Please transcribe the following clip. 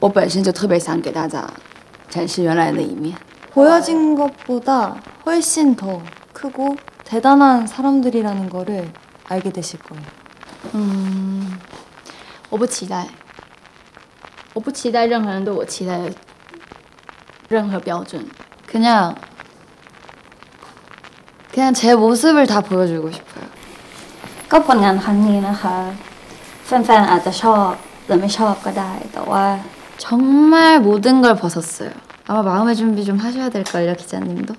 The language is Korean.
我本身就特别想给大家展示原来的一面。 보여진 것보다 훨씬 더 크고 대단한 사람들이라는 거를 알게 되실 거예요. 我不期待，我不期待任何人对我期待的任何标准。 그냥 그냥 제 모습을 다 보여주고 싶어요. ก็ผลงานครั้งนี้นะคะ แฟนๆอาจจะชอบหรือไม่ชอบก็ได้ แต่ว่า 정말 모든 걸 벗었어요. 아마 마음의 준비 좀 하셔야 될걸요, 기자님도.